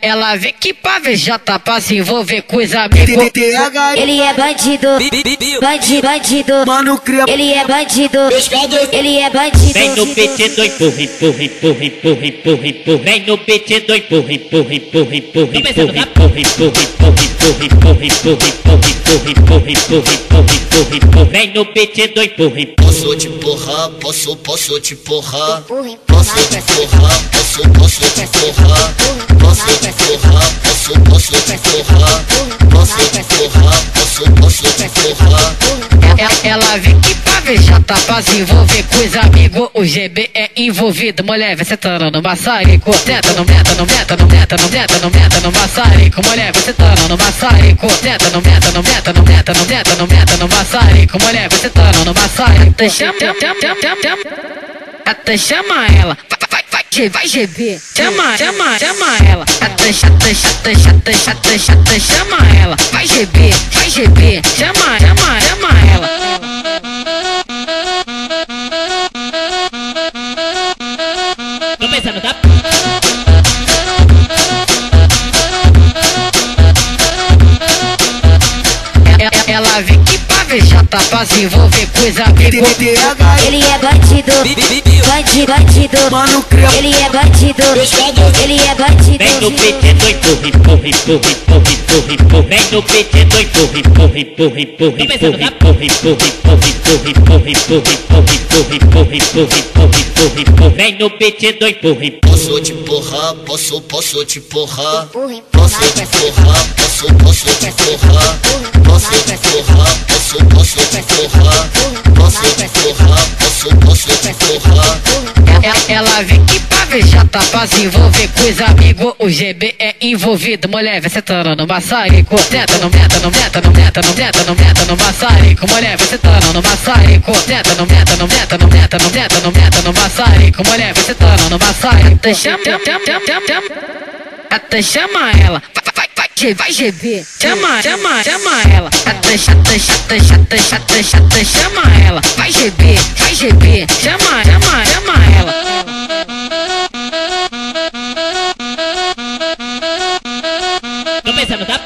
Ela vem que pra ver já tá pra se envolver com os amigos. Ele é bandido, bandido, bandido. Mano, cria. Ele é bandido, ele é bandido. Vem no PT do empurra, empurra, empurra, empurra, empurra, empurra. Vem no PT do empurra, empurra, empurra, empurra, empurra, empurra, empurra, empurra, empurra, empurra, empurra, empurra, empurra, empurra, empurra, empurra, empurra. Vem no PT do empurra, empurra. Posso te empurrar, posso, posso te empurrar. Posso te empurrar, posso, posso te empurrar. Posso te empurrar, posso, posso te empurrar. Posso te empurrar, posso, posso te empurrar. Ela vem que pra ver já tá pra se envolver com os amigos. O GB é envolvido, mulher, vai sentando no maçarico. Tenta, não meta, não meta, não meta, não meta, não meta no maçarico. Mulher, vai sentando no maçarico. Tenta, não meta, não meta, não meta, não meta, não meta no maçarico. Mulher, vai sentando no maçarico. Chama, chama, chama, chama, chama. Chama ela. Vai, GB. Chama, chama, chama ela. Até, chata, chata, chata, chata, chata, chama ela. Vai, GB, vai, GB. Chama, chama, chama ela. Tô pensando, tá? chata pra se envolver coisa que Ele é bandido, bandido, bandido. Mano, creu. Ele é bandido, ele é bandido. Vem no peito, é doido, empurra, empurra, empurra empurra, empurra. Vem no PT do empurra, empurra, empurra, empurra, empurra, empurra, empurra, empurra, empurra, empurra, empurra, empurra, empurra, empurra, empurra, empurra, empurra. Vem no PT do empurra. Posso te empurrar, posso, posso te empurrar. Posso te empurrar, posso, posso te empurrar. Posso te empurrar, posso, posso te empurrar. Posso te empurrar, posso, posso te empurrar. Ela vem que ver já tá se envolver com os amigos. O GB é envolvido, mulher, vai sentando no maçarico. Tenta, não meta, não meta, não meta, não meta, não meta no maçarico. Mulher, vai sentando no maçarico. Tenta, não meta, não meta, não meta, não meta, não meta no maçarico. Mulher, vai sentando no maçarico. Até chama. Até chama ela. Vai, vai, vai, vai, GB. Chama, chama, chama ela. Até chata, chata, chata, chata, chata, chama ela. Vai, GB, vai, GB. Chama, chama, chama Tô pensando, tá?